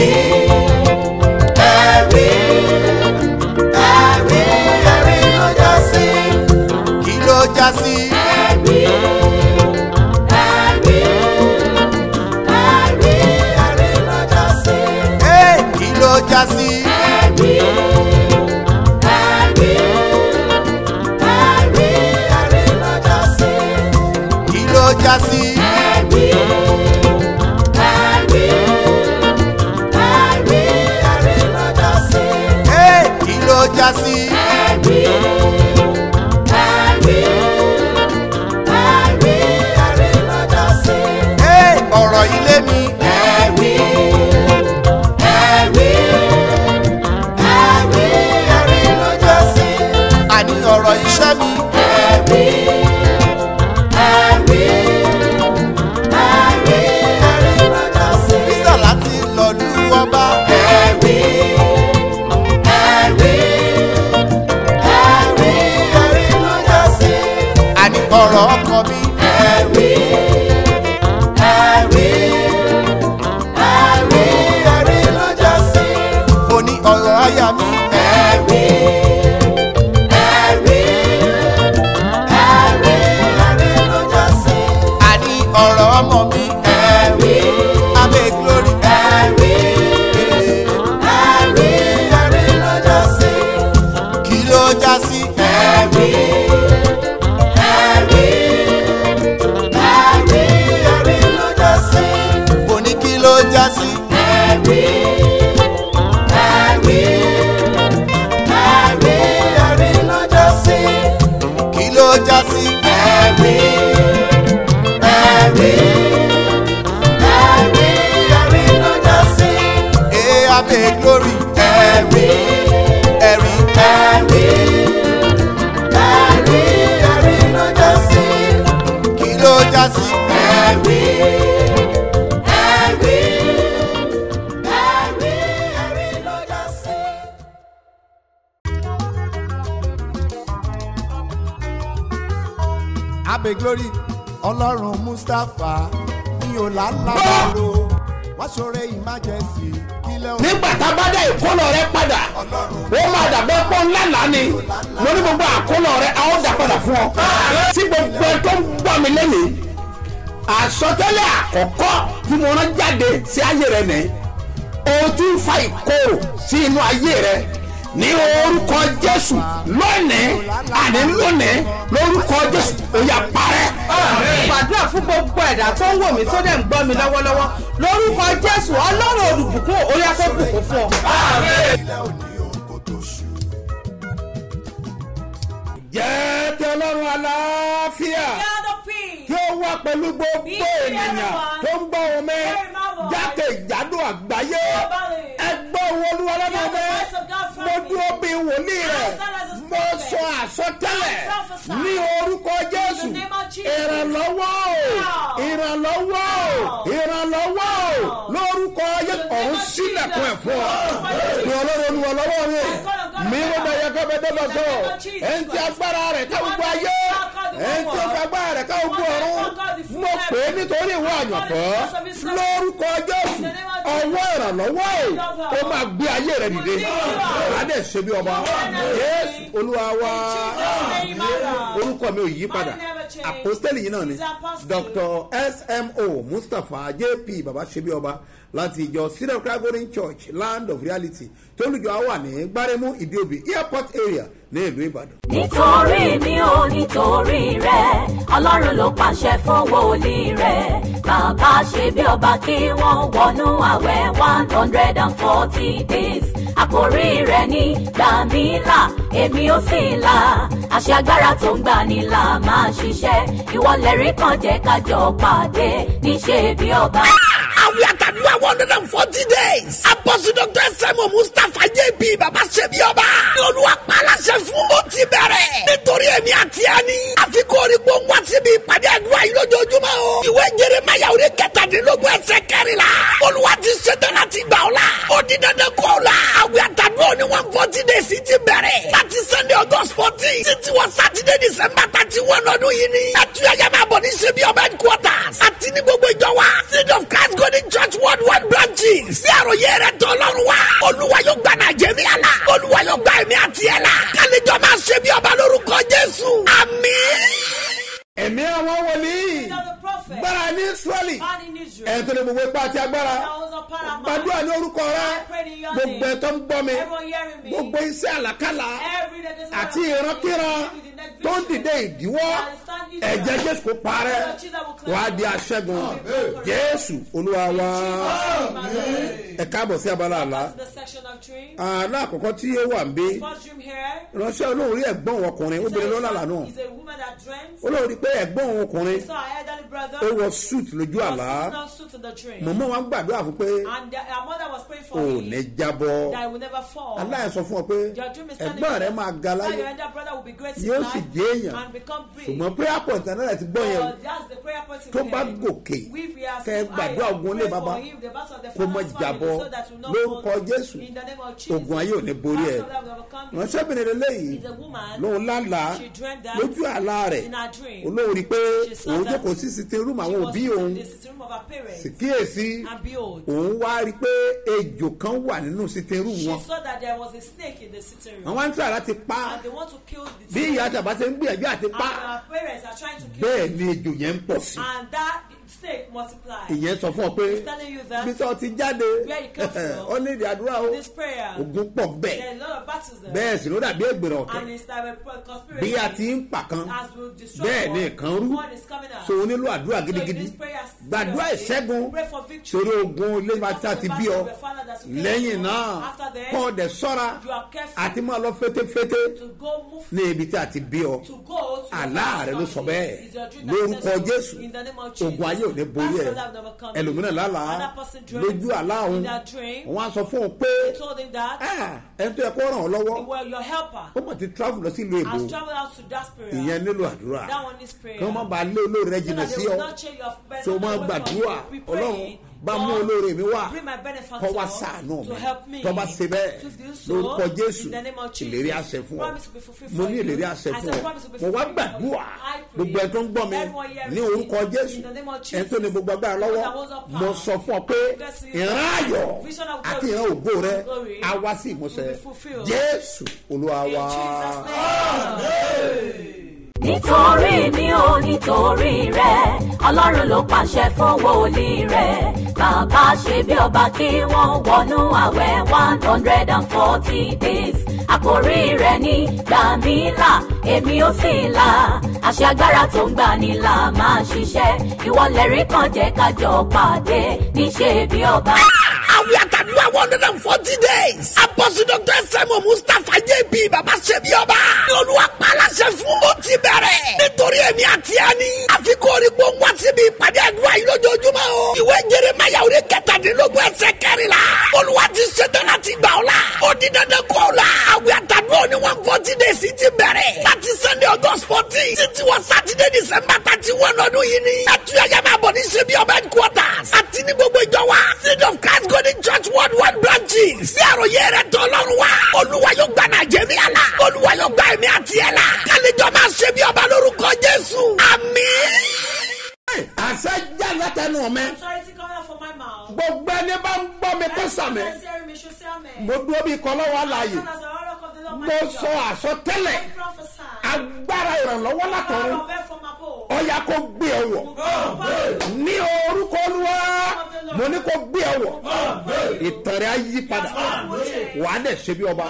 ẹ̀rí ọkọ mi. ẹ̀rí abẹ́ glory. ọlọ́run mustapha ní ọ̀làlábàlò wọ́n ṣoore emergency kílẹ̀ òun. nígbà tá a bá dá ìkólọ rẹ padà ó máa dàbẹ́ pọ́n ńláńlá ni mo ní gbogbo àkólọ rẹ a ó dà padà fún ọ. tí gbogbo ẹ tó ń gbọ́ mi lẹ́yìn àsọtẹ́lẹ̀ àkọ́kọ́ tí mo rán jáde sí ayé rẹ nìyí o ti ń fa ìkorò sí inú ayé rẹ ní orúkọ jésù lónìí àní lónìí lórúkọ jésù ó yá parẹ́. gbàdúrà fún gbogbo ẹ̀dá tó ń wò mí tó dẹ̀ ń gbọ́ mi lọ́wọ́lọ́wọ́ lórúkọ jésù ọlọ́run olùbùkún orí akóbùkún fún ọ. jẹ́ tí ọlọ́run aláfíà tí ó wà pẹ̀lú gbogbo ènìyàn tó ń gbọ́ omi jákèjádò àgbáyé. Ẹgbẹ́ owó olúwa lọ́nà ọmọ mo dúró bí wòlíì rẹ̀. Mo sọ àsọtẹ́lẹ̀ ní orúkọ jésù. Ìrànlọ́wọ́ ìrànlọ́wọ́ ìrànlọ́wọ́ lórúkọ jésù ọ̀run sílẹ̀kùn ẹ̀ fún ọ ní ọlọ́run olúwa lọ́wọ́ mi ló bẹ yẹ kó bẹ dé bá sọ ẹn tí agbára rẹ̀ ká gbogbo ayé ẹn tí ó fi agbára rẹ̀ ká gbogbo ọ̀run. mo pè é nítorí ìwọ àyànfọ́ lórúkọ jésù ọwọ́ ìrànlọ́wọ́ o ó máa gbé ayé rẹ̀ dìde. Adé ṣe bí ọba. Jésù olúwa wa. Orúkọ mi ò yí padà. àpòstẹ́lì yìí náà ni. Dr smo mustapha jp baba ṣe bí ọba láti ìjọ syrian golden church land of reality tó lùjọ wà ní gbáremú ìdíòbí airport area ní ìlú ìbàdàn. nítorí mi ò nítorí rẹ ọlọ́run ló pàṣẹ fún wòlíì rẹ. Bàbá ṣe bí ọba kí wọ́n wọnú àwẹ̀ one hundred and forty days. Àkórí rẹ̀ ní gbàmílà èmi ò sì là. Àṣẹ agbára tó ń gbani là máa ṣiṣẹ́. Ìwọlẹ̀rí kan jẹ́ kájọ pàdé. Níṣẹ́ bí ọba. One hundred and forty days. apọ́sí dr sẹ́mu mustapha jp baba ṣẹ́bi ọba. ní olúwa pàlàṣẹ fún ó ti bẹ̀rẹ̀. nítorí èmi àti ẹni. àfikún orí gbóngbó síbi ìpàdé àdúrà yìí lójoojúmọ́ o. ìwé jeremaya orí kẹtàdínlógún ẹsẹ̀ kẹrìnlá. olúwa ti ṣetán láti gbà ọ́ la. ó di dandan kó o la. àwọn àtàdúrà ní one forty days ti bẹ̀rẹ̀. láti sunday august fourteen. títí wọ saturday december thirty one ọdún yìí ni. ẹtúyàyà máa bọ̀ ní ṣẹ́bi ọba headquarters. àti ní gbogbo ìjọ wa. seed of christ go golden church world wide branches sí àròyé rẹ̀ tọ́ lọ́rùn wa olúwa yóò gba nàìjíríà la olúwa yóò gba ẹ̀mí àti ẹ̀ la kálíjọ máa ṣe bí ọba lórúkọ jésù àmín. ẹ̀mí àwọn wòlíì of the prophet. gbára ní israẹli Man in Israel. ẹ̀ tó lè gbogbo ipá àti agbára. Gbàdúrà ní orúkọ rẹ. Gbogbo name. ẹ̀ tó ń gbọ́ mi. Gbogbo iṣẹ́ this àti ìrankíran tó ń dìde ìdíwọ́. Ẹ̀jẹ̀ jésù kò parẹ́. Wàá di aṣẹ́gun. Jésù olúwa wa. Ẹ káàbọ̀ sí abala àlá. Àlá àkọ́kọ́ tí ó wà ń bí ránṣẹ́ olóhùn rí ẹ̀gbọ́n òun ọkùnrin obìnrin ló lálàá náà. Olóhùn rí pé ẹ̀gbọ́n òun ọkùnrin ó wọ suit lójú àlá. mọ̀mọ́ wa ń gbàdúrà fún pé And the, her mother was praying for ò him ní jábọ́. that he will never fall. aláyẹ̀ sọ fún ọ pé ẹ̀gbọ́n rẹ máa ga láyé. your elder brother will be great in yóò sì jẹ́ èèyàn. and become big. ṣùgbọ́n prayer point náà ti gbọ́ yẹn. Tó bá gòkè kẹ́ gbàdúrà ogun for bàbá. kó mọ not lórúkọ jésù. ogun ayé ò ní borí ẹ. ránṣẹ́bìnrin a woman. lóun lálàá lójú àlá rẹ̀. olóhùn rí pé òun jókòó sí sitin rúùmù She àwọn òbí òun. sì kíyèsí. Behold, òun wá rí i pé ejò kan wà nínú sitin rúùmù she wọn saw that there was a snake in the sitting room. àwọn ń tẹ̀ láti pa And they want to kill the bí snake. ìyá àtàbà ṣe ń gbìyànjú àti And pa her parents are trying to kill bẹ́ẹ̀ it. ni ejò yẹn ń pọ̀ sí And that snake multiplied. ìyẹn sọ fún ọ pé He's telling you that ti jáde Where you come from. ó ní ìdí àdúrà o this prayer, ogun pọ̀ there bẹ́ẹ̀ are a lot of battles there. bẹ́ẹ̀ sì ló dàbí ègbèrè ọ̀tẹ̀ And it's like a conspiracy. bí a ti ń pa kan As we destroy bẹ́ẹ̀ ni one, nǹkan rú one is coming out. so o nílò àdúrà So gidigidi this prayer, gbàdúrà seriously, ìṣẹ́gun pray for victory. sórí ogun ilé wa tí a ti bí ọ lẹ́yìn náà kọ́ ọ̀dẹ̀ sọ́ra you are careful àti máa lọ fétéfété to go move ní ibi tí a ti bí ọ to go to àlá rẹ ló sọ bẹ́ẹ̀ Is lórúkọ so? jésù In the name of Jesus. ogun ayé ò ní borí ẹ. ẹlòmíràn lálàá lójú àlá òun. wọn á sọ fún un pé "Ah, ẹni tó yẹ kó ràn ọ́ lọ́wọ́. Ó mọ̀ ti travel lọ sí ìlú èbó. Ìyẹn nílò àdúrà. Kí wọ́n má bàa lé olóore rẹ So jìnnà sí ọ. so máa gbàdúrà. ọlọ́run. Bá mú olóore mi wá kọ́ wá sàánú mi. tó bá ṣe bẹ́ẹ̀ lórúkọ jésù ìlérí àṣẹ fún ọ. Mo ní ìlérí àṣẹ fún ọ. mo wá gbàdúrà. Gbogbo ẹ tó ń gbọ́ mi ní orúkọ jésù. ẹ tó ní gbogbo agbára lọ́wọ́ mo sọ fún ọ pé ìran ayọ̀ àti ìran ògo rẹ á wá sí ìmúṣẹ. jésù olúwa wa. Nítorí mi ò nítorí rẹ ọlọ́run ló pàṣẹ fún wòlíì rẹ. Bàbá ṣe bí ọba kí wọ́n wọnú àwẹ̀ one hundred and forty days. Àkórí rẹ̀ ní gbàmílà èmi ò sì là. Àṣẹ agbára tó ń gbani là máa ṣiṣẹ́. Ìwọlẹ̀rí kan jẹ́ kájọ pàdé. Níṣẹ́ bí ọba. Hundred and forty days. Apọ́sí Dr. Sẹ́mu Mustapha JB Bàbá Ṣebí Ọba. Ní olúwa pàlàṣẹ fún ó ti bẹ̀rẹ̀. Nítorí èmi àti ẹni. Àfikún orí gbóngbó síbi ìpàdé àdúrà yìí lójoojúmọ́ o. Ìwé Jeremaya orí kẹtàdínlógún ẹsẹ̀ kẹrìnlá. Olúwa ti ṣetán láti gbà ọ́ la. Ó di dandan kó o la. Àwọn àtàdúrà ní one forty days ti bẹ̀rẹ̀. Láti Sunday August fourteen. Títí wọ Saturday December thirty one ọdún yìí ni. Àtúnyẹ̀yẹ̀ máa bọ̀ ní Ṣebí Ọba headquarters. Àti ní gbogbo ìjọ wa. Seed of Christ Golden Church Worldwide branches. Sí àròyé rẹ̀ tọ́ lọ́rùn wa. Olúwa yóò gba Nàìjíríà la. Olúwa yóò gba ẹ̀mí àti ẹ̀ la. Kálíjọ máa ṣe bí ọba lórúkọ Jésù. Àmín. àṣẹ já látẹnu ọmẹ gbogbo ẹni bá ń gbọ́ mi say amen. mo dúró bí ikọ̀ lọ́wọ́ mo sọ àsọtẹ́lẹ̀. I prophesy. agbára ìrànlọ́wọ́ látọ̀run. ọ̀yà kó gbé ẹ wọ̀. Ní orúkọ olúwa mo ní kó gbé ẹ wọ̀. Ìtàn rẹ̀ á yí padà. Wà á dẹ̀ ṣe bí ọba.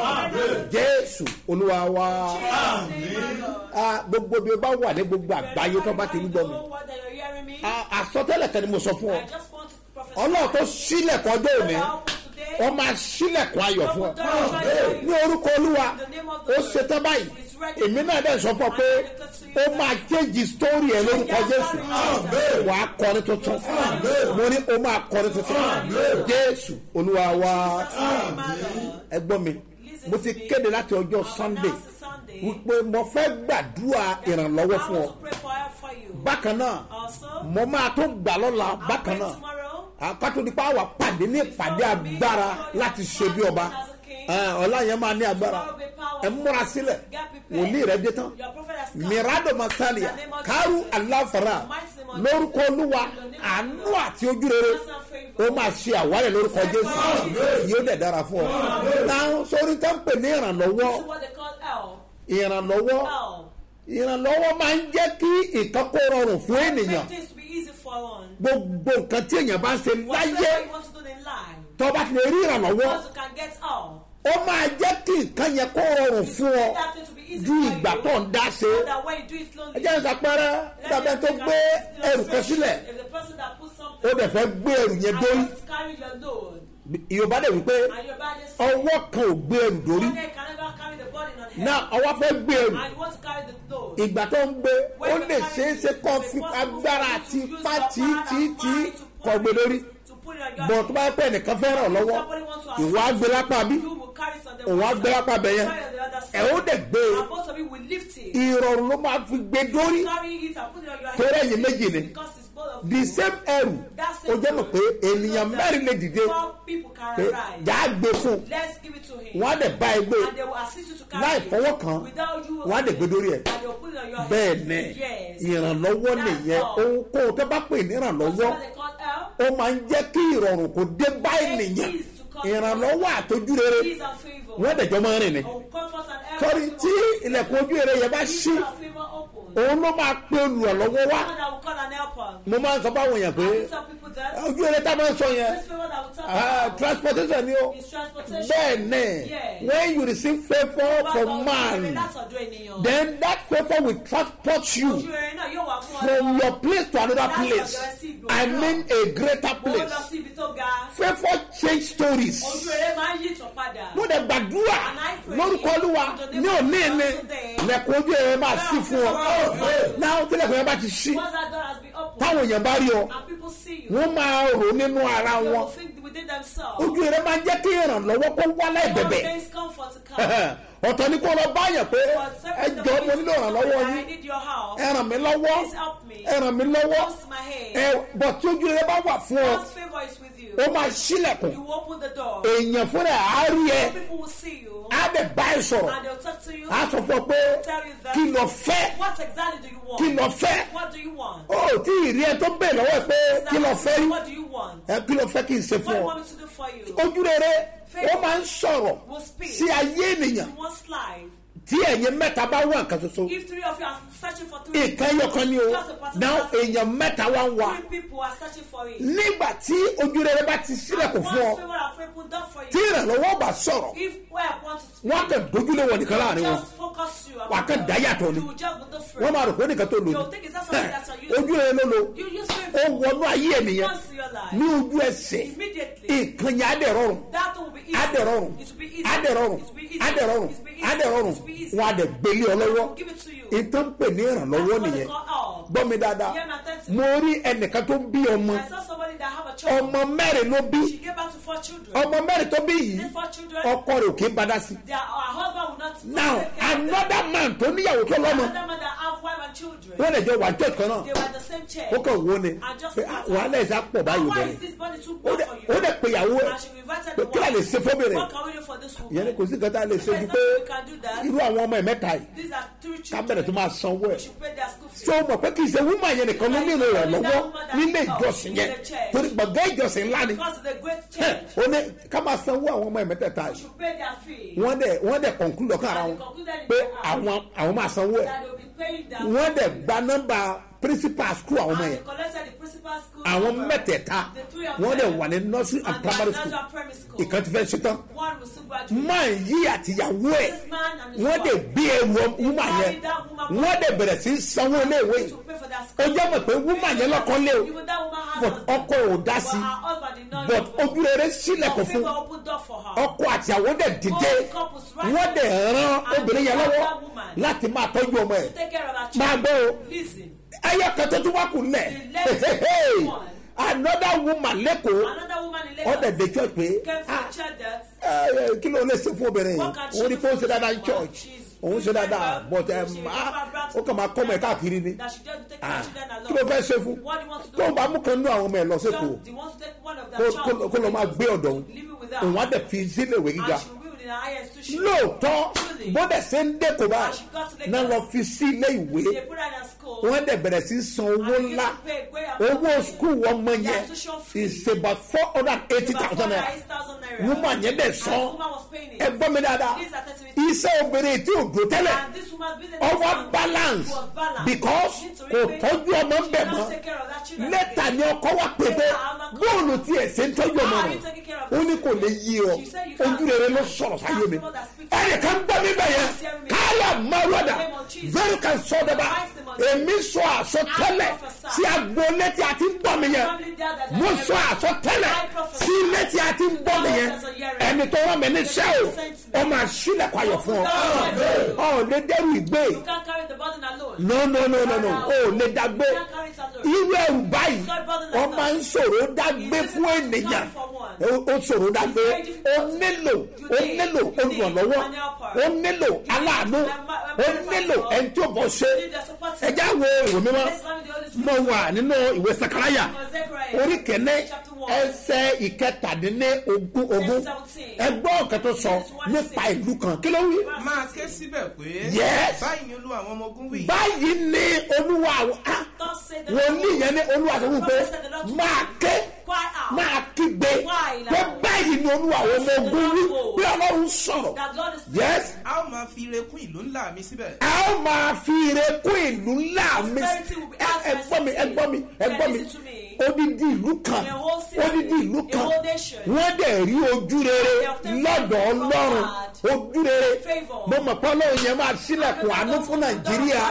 Jésù olúwa wa. Ah, gbogbo bí o bá wà ní gbogbo àgbáyé tó bá ti ń gbọ́ mi. Àsọtẹ́lẹ̀ kan ni mo sọ fún ọ. ọlọ́run tó sílẹ̀kùn ọjọ́ òní Wọ́n máa sílẹ̀kùn ayọ̀ fún ọ. Ní orúkọ olúwa ó ṣetán báyìí. èmi náà dẹ̀ sọ fún ọ pé ó máa kéjì sítórì ẹ lórúkọ jésù. wà á kọrin tuntun. Mo ní ó máa kọrin tuntun. Jésù olúwa wa. Ẹ gbọ́ mi. Mo ti kéde láti ọjọ́ sunday wípé mo fẹ́ gbàdúrà ìrànlọ́wọ́ fún ọ. bákan náà mo máa tó gbà lọ́la bákan náà nípa àwà pàdé ní ìpàdé agbára láti ṣe bí ọba. Ọlá yẹn máa ní agbára. Ẹ múra sílẹ̀. Wòlíì rẹ dé tán. Mirado masalia karu alafara lórúkọ olúwa àánú àti ojúrere ó máa ṣe àwárẹ̀ lórúkọ jésù. Yóò dẹ̀ dára fún ọ. Náà sórí tó ń pè ní ìrànlọ́wọ́. Ìrànlọ́wọ́. Ìrànlọ́wọ́ máa ń jẹ́ kí kó rọrùn fún ènìyàn gbogbo nǹkan tí èèyàn bá ṣe láyé tó bá ti lè rí ìrànlọ́wọ́ ó máa jẹ́ kí nǹkan yẹn kó rọrùn fún ọ ju ìgbà tó ń dá ṣe. Ẹ jẹ́ ìsàpẹ́rẹ́ dàbẹ́ tó gbé ẹrù kan sílẹ̀. ó dẹ̀ fẹ́ gbé ẹrù yẹn dórí. yorùbá dẹ̀ wípé ọwọ́ kan ò gbé ẹrù dórí. Náà ọwọ́ fẹ́ gbé ẹrù. Ìgbà tó ń gbé ó lè ṣeé ṣe kó fi agbára àti ipá tí tí tí kọ gbé lórí. bọ̀ tó bá yẹ pé ẹnìkan fẹ́ ràn lọ́wọ́ ìwà gbé lápá bí òun á gbé lápá bẹ̀ yẹn ẹ̀ ó dẹ̀ gbé e And both of you will lift it. ìrọ̀rùn ló máa fi gbé dórí Carry it and put it on your torí head. ẹ̀yìn méjì ni Because it's both of the you. same ẹrù ó jẹ́ mọ̀ pé ènìyàn mẹ́rin lè dìde Four people can pé arise. jà á gbé fún Let's give it to him. wọn á dẹ̀ bá ẹ gbé And they will assist you to carry láì it. fọwọ́ kàn Without you wọn á dẹ̀ gbé dórí ẹ̀ And they will put it on your head. bẹ́ẹ̀ ni Yes. ìrànlọ́wọ́ That's nìyẹn all. ohunkóhun tó bá pè ní That's ìrànlọ́wọ́ what they call help. ó máa ń jẹ́ kí ìrọ̀rùn kò dé bá ènìyàn ìrànlọ́wọ́ and favor. wọ́n dẹ̀jọ́ ń rìn ni. Oh, help. sọ́rí tí ilẹ̀kùn ojú eré yẹn bá ṣí òun ló máa pe olùrànlọ́wọ́ wá. Mo máa ń sọ fáwọn èèyàn pé ojú eré tá a máa ń sọ yẹn ah, transportation ni o. Bẹ́ẹ̀ ni when you receive favour from man then that favour will transport you rere from your place to another place. I mean a greater place. favour change stories Ojú rere máa ń yí ìtàn padà. mo dẹ̀ gbàdúrà lórúkọ olúwa. ní òní ni. lẹ́kùn ojú ẹ̀rọ máa sí fún ọ. Náà tí lẹ́kùn yẹn bá ti ṣí táwọn èèyàn bá rí ọ wọ́n máa rò nínú ara wọn. ojú ẹ̀rọ máa jẹ́ kí ìrànlọ́wọ́ kó wá láì bẹ̀bẹ̀ ọ̀tọ̀ ni kó lọ báyàn pé ẹ jọ mo nílò ìrànlọ́wọ́ yín. ẹ ràn mí lọ́wọ́. Ẹ ràn mí lọ́wọ́. Ẹ bọ̀ tí ojú ẹ̀rọ bá wà fún ọ ó máa ṣílẹ̀kùn. Èèyàn fúnra á rí ẹ. Á dẹ̀ bá ẹ sọ̀rọ̀. Á sọ fún ọ pé kí lọ fẹ́? Kí lọ fẹ́? Ó tí ì rí ẹ tó bẹ̀ lọ́wọ́ pé kí lọ fẹ́? rí kí lọ fẹ́ kí n ṣe fún ọ? ojú rere ó máa ń sọ̀rọ̀ sí ayé ènìyàn. Tí ẹ̀yin mẹ́ta bá wà nǹkan ṣoṣo If three of you are searching for three nǹkan ẹyọkan ni o thing, èèyàn mẹ́ta wá ń wà three people are searching for it. nígbà tí ojú rere bá ti sílẹ̀kùn And fún ọ once favor have opened up for tí you. ìrànlọ́wọ́ bá sọ̀rọ̀ If I want to wọ́n kàn dójúlé wọn nìkan láàárín wọn just focus you. wà á kàn dá yàtọ̀ ni You just be different. wọ́n máa rò pé nìkan tó lò ní You'll think it's not something that's unusual. ojú rere ló lo You use ó favor. wọnú ayé ènìyàn to ní ojú ẹsẹ̀ Immediately. That will be easy. It will be easy. It will be easy. á á dẹ̀ rọrùn wọn á dẹ̀ gbélé ọ lọ́wọ́. ìtàn pè ní ìrànlọ́wọ́ nìyẹn. help. gbọ́ mi dáadáa. Mo rí ẹnìkan tó bí ọmọ. Ọmọ mẹ́rin ló bí. Ọmọ mẹ́rin tó bí yìí ọkọ rẹ̀ ò kí ń padà sí. now another man tó níyàwó tó lọ́mọ children. wọ́n lè jọ wà church kan náà. They were the same church. ó kàn wó ni. At wàhálà ẹ̀sà pọ̀ báyìí And why bẹ́ẹ̀ is this body too dẹ̀ for you? ó dẹ̀ pé ìyàwó ẹ̀ pé kí la lè ṣe fóbìnrin? What can we do for this woman? ìyẹn ni kò sí nǹkan tá a lè ṣe ju pé irú àwọn ọmọ ẹ̀ mẹ́ta yìí. These are three children. bẹ̀rẹ̀ tó máa sanwó ẹ̀. We should pay their school fees. ṣé o mọ̀ pé kì í ṣe wúmọ̀ yẹn nìkan ló nílò rẹ̀ lọ́wọ́ nílé ìjọsìn yẹn? torí gbọ̀ngàn ìjọsìn ńlá ni. Ó ní ká máa sanwó àwọn ọmọ ẹ̀ mẹ́tẹ̀ẹ̀ta yìí. Wọ́n dẹ̀ wọ́n dẹ̀ conclude ọkàn ara wọn pé àwọn máa sanwó ẹ̀ Wọ́n dẹ̀ gba nọ́mbà principal school àwọn ọmọ yẹn. Àwọn mẹ́tẹ̀ẹ̀ta wọ́n dẹ̀ wà ní nursery and primary school. ìkan ti fẹ́ ṣetán. Máa yí àtìyàwó ẹ̀ wọ́n dẹ̀ bí ewu wúmà yẹn. wọ́n dẹ̀ bẹ̀rẹ̀ sí sanwó iléèwé their ó jẹ́ mọ̀ pé wúmà yẹn lọ́kọ́ lé o. But ọkọ ò dá sí. But ojú rere sílẹ̀kùn fún. ọkọ àtìyàwó dẹ̀ dìde. wọ́n dẹ̀ rán obìnrin yẹn lọ́wọ́ láti máa tọ́jú ọmọ ẹ̀. Máa gbọ́ o. ẹyẹ kan tó tún wá kù lẹ̀ another woman lẹ́kọ̀ọ́ Another woman in ó dẹ̀ Lagos dé church pé. Ah. ẹ, ẹ, kí ló lè ṣe fún obìnrin yìí? Ni do kó ṣe dáadáa ní church. Òun ṣe dáadáa but gave ah, ó kàn máa kọ́ ọmọ ẹ̀ káàkiri ni. Ah, kí ló fẹ́ ṣe fún? Tó ń bá mú kan nínú àwọn ọmọ ẹ̀ lọ one of kó their kó- child kó lọ máa gbé ọ̀dọ̀ òun. òun á dẹ̀ fi sílé ìwé gíga Lóòótọ́ Truly. bódẹ̀ ṣe ń dé kó Lagos. náà lọ fi sí ilé ìwé. wọ́n dẹ̀ bẹ̀rẹ̀ sí san owó ńlá. owó skul ọmọ yẹn. Is about four hundred and eighty thousand naira. 4,000 naira. woman yẹn dẹ̀ san. ẹ gbọ́ mi dáadáa. Iṣẹ́ obìnrin tí ò dò tẹ́lẹ̀. Ọwọ́ balance. because kò tọ́jú ọmọ ń bẹ̀ mọ́. lẹ́tà ni ọkọ wa pè pé bóòlù tí ẹ̀ ṣe ń tọ́jú ọmọ rẹ̀? ó ní kò lè yí ọ. Ojú rere ló sọ̀rọ̀ sáyé mi ẹnìkan gbọ́ mi bẹ̀ yẹn káyà mọ́rọ́dà very can sọ dọ́ba èmi sọ àsọtẹ́lẹ̀ sí agboolé tí a ti ń gbọ́ mi yẹn mo sọ àsọtẹ́lẹ̀ sí ilé tí a ti ń gbọ́ mi yẹn ẹni tó wọ́n mi ní sẹ́ o. ọ máa sílẹ̀ kwayọ̀ fún ọ. Ọ ò lè dẹ́rù ìgbé. No no no no no. O ò lè dàgbé. irú ẹrù báyìí ọ máa ń ṣòro dágbé fún ènìyàn. ó ṣòro dágbé ó nílò ó nílò olùrànlọ́wọ́. ó nílò aláàánú. ó nílò ẹni tí ó bọ́ ṣe. Ẹjẹ́ wo ìwé mímọ́ mo wà nínú ìwé sakaraya orí kẹ́ne ẹsẹ̀ ìkẹtàdínní ogún. ogún ẹgbọ́n nǹkan tó sọ nípa ìlú kan. Kí ló wí. máa ké síbẹ̀ pé Yes. báyìí ni olú àwọn ọmọ ogun wí. báyìí ní olúwa àwọn- ah, wòlíì yẹn ní olúwa tó wù pé máa ké máa kígbe. Pé báyìí ní olúwa àwọn ọmọ ogun wí. Pé ọlọ́run sọ̀rọ̀. Yes. A ó máa fi ire kún ìlú ńlá mi síbẹ̀. a ó máa fi ire kún ìlú ńlá mi ẹ gbọ́ mi ẹ gbọ́ mi ẹ gbọ́ mi. Odidi ìlú kan odidi ìlú kan wọ́n dẹ̀ rí ojú rere lọ́dọ̀ ọlọ́run. ojú rere. Mo mọ̀ pé ọlọ́run yẹn máa sílẹ̀kùn àánú fún nàìjíríà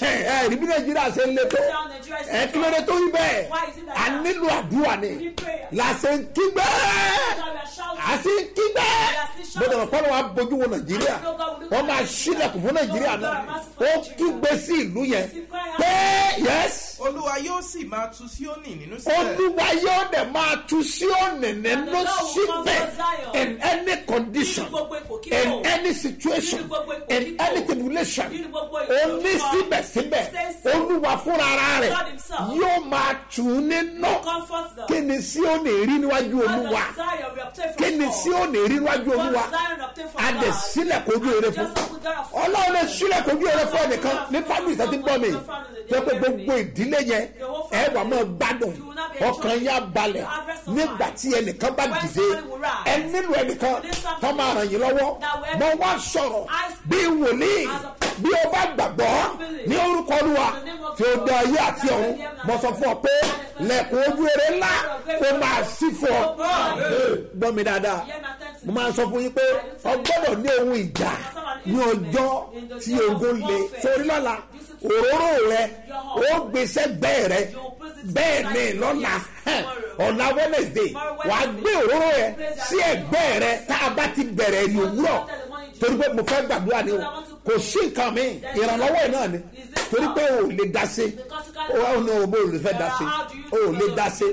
ẹ ẹ bí nàìjíríà ṣe ń le tó. Ẹ kí ló dé tó rí bẹ́ẹ̀? A nílò àdúrà ni. Làṣẹ ń kígbẹ́ a sì ń dẹ̀ mọ̀ pé ọlọ́run á bójú wo nàìjíríà. Wọ́n máa sílẹ̀kùn fún nàìjíríà náà. ó kígbe sí ìlú yẹn. Pé yẹ́sì olúwa yóò sì máa tu síónì nínú síbẹ̀. olúwa yóò dẹ̀ máa tu sí ọ̀nà nínú síbẹ̀. In any condition. In any situation. In any tribulation. Ó ní síbẹ̀síbẹ̀ olúwa fúnra ara rẹ̀ yóò máa tù ú nínú. Kí ni sí ọ̀nà èrí níwájú olúwa? kí ni sí ọ̀nà èrí níwájú olúwa? a dẹ̀ sílẹ̀ kojú eré fún. ọlọ́run lè sílẹ̀ kojú eré fún ẹnìkan. ní fábíyì ń bọ̀ mí. tó pé gbogbo ìdílé yẹn ẹ wà mọ́ gbádùn. Ọkàn yá balẹ̀. nígbà tí ẹnìkan bá dìde ẹ nílò ẹnìkan tó máa ràn yín lọ́wọ́. Mo wá sọ̀rọ̀ bí wòlíì bí o bá gbàgbọ́ ní orúkọ olúwa tí o dá ayé àti ọ̀run mo sọ fún ọ pé lẹ́kùn ojú eré ńlá ó máa sí fún ọ. Gbọ́ mi dáadáa. Mo máa sọ fún yín pé ọ gbọ́dọ̀ ní ohun ìjà ní ọjọ́ tí ogun le. Sórí lọ́la òróró rẹ ó gbèsè bẹ́ẹ̀ rẹ. Bẹ́ẹ̀ ni lọ́la. Ọ̀la wednesday wà á gbé òróró rẹ sí ẹgbẹ́ rẹ. Tá a bá ti bẹ̀rẹ̀ ní òwúrọ̀ torí pé mo fẹ́ gbàdúrà ni o kò sí nǹkan mi ìrànlọ́wọ́ ẹ̀ náà ni. torí pé o ò lè dá sí. O ní o ò lè fẹ́ dá sí. O ò lè dá sí.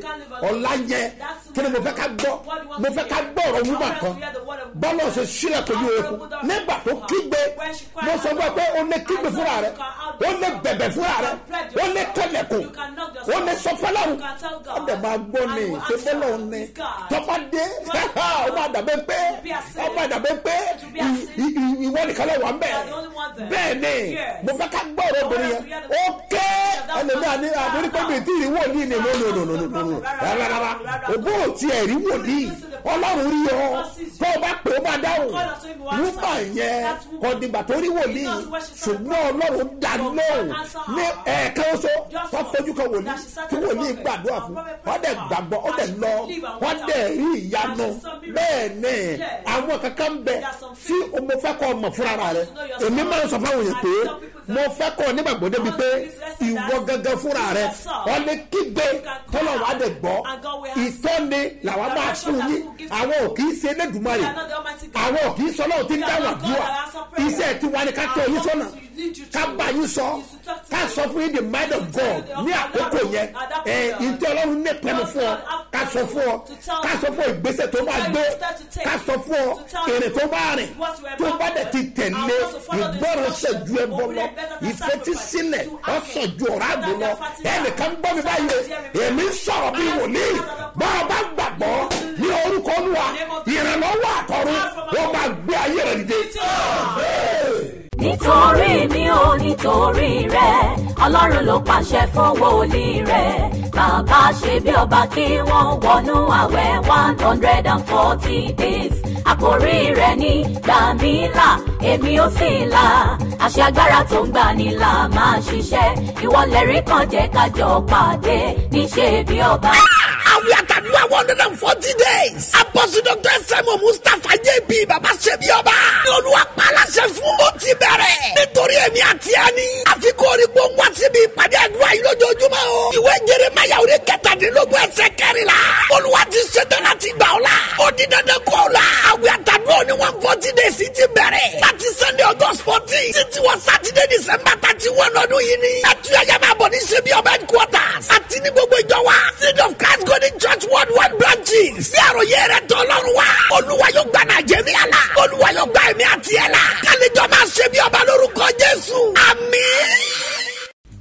ọ̀la yẹn kí ni mo fẹ́ ká gbọ́? mo fẹ́ ká gbọ́ ọ̀rọ̀ wúmà kan. bọ́lá ọ̀sẹ̀ sílẹ̀ pẹ̀lú eku. nígbà tó kígbe mo sọ fún ẹ pé o lè kígbe fúnra rẹ. o lè bẹ̀bẹ̀ fúnra rẹ. o lè kẹlẹ̀kùn o lè sọ fọlọ́run o dẹ̀ máa gbọ́ ni. Ṣe bọ́lá òun ni? tọ́pá dé. O máa dàbẹ́ pé o máa dàbẹ́ pé nìkan lọ wà ń bẹ̀ bẹ́ẹ̀ ni mo fẹ́ ká gbọ́ ọ̀rọ̀ obìnrin yẹn. Ó ké ẹlòmíà ní àdórí pé mi tí ì rí wòlíì ni. No no no no no no rárá rárá òbó ò tiẹ̀ rí wòlíì. Ọlọ́run rí ọ tó o bá pè ó máa dáhùn. Wúmà yẹn kọ̀dìgbà tó rí wòlíì. Ṣùgbọ́n ọlọ́run dá lóhùn. ní ẹ̀ẹ̀kan oṣù tó fojú kan wòlíì tí wòlíì gbàdúrà fún wọ́n dẹ̀ gbàgbọ́ ó dẹ̀ lọ wọ́n dẹ̀ rí ìyanu. Bẹ́ẹ̀ ni àwọn kankan ń bẹ tí mo fẹ́ kọ́ ọmọ fúnra rẹ. Èmi máa ń sọ fáwọn èèyàn pé mo fẹ́ kọ́ ọ nígbàgbọ́ débi pé ìwọ gangan fúnra rẹ. wọ́n lè kígbe tọ́lọ̀ wà dẹ̀ gbọ́. ìtọ́ni làwọn máa fún yín. àwọn ò kì í ṣe elédùnmarè àwọn kì í sọ lọ́wọ́ tí ń dá wàdúrà iṣẹ́ tiwa ni ká tọ́ yín sọ́nà. ká bá yín sọ. ká sọ fún yín the mind of God. ní àkókò yẹn. ẹ ìtẹ́ ọlọ́run ní ìpinnu fún ọ. ká sọ fún ọ. ká sọ fún ìgbésẹ̀ tó máa gbé. ká sọ fún ọ èrè tó máa rìn. tó bá dẹ̀ ti tẹ̀lé ìgbọ́ràn ṣẹ̀jú ẹ bọ́ lọ. ìfetísílẹ̀ ọ ṣẹ̀jú ọ̀rá àgbò lọ. ẹnìkan gbọ́ mi báyìí. èmi sọ̀rọ̀ bí wòlíì. bá ọ bá gbàgbọ́ ní orúkọ olúwa. Ìrànlọ́wọ́ àtọ̀run. Ó máa gbé ayé rẹ dìde. nítorí mi ò nítorí rẹ ọlọ́run ló pàṣẹ fún wòlíì rẹ. Bàbá ṣe bí ọba kí wọ́n wọnú àwẹ̀ one hundred and forty days. Àkórí rẹ̀ ní gbàmílà èmi ò sì là. Àṣẹ agbára tó ń gbà là máa ṣiṣẹ́. Ìwọlẹ̀rí kan jẹ́ kájọ pàdé. Níṣẹ́ bí ọba. Hundred and forty days. Apọ́sí Dr. Sẹ́mu Mustapha JB Bàbá Ṣebí Ọba. Ní olúwa pàlàṣẹ fún ó ti bẹ̀rẹ̀. Nítorí èmi àti ẹni. Àfikún orí gbóngbó síbi ìpàdé àdúrà yìí lójoojúmọ́ o. Ìwé Jeremaya orí kẹtàdínlógún ẹsẹ̀ kẹrìnlá. Olúwa ti ṣetán láti gbà ọ́ la. Ó di dandan kó o la. Àwẹ̀ àtàdúrà ní one forty days ti bẹ̀rẹ̀. Láti Sunday August fourteen. Títí wọ Saturday December thirty one ọdún yìí ni. Ẹtúyàyà máa bọ̀ ní Ṣebí Ọba headquarters. Àti ní gbogbo ìjọ wa. Seed of Christ Golden Church Worldwide branches. Sí àròyé rẹ̀ tọ́ lọ́rùn wa. Olúwa yóò gba Nàìjíríà la. Olúwa yóò gba ẹ̀mí àti ẹ̀ la. Kálíjọ máa ṣe bí ọba lórúkọ Jésù. Àmín.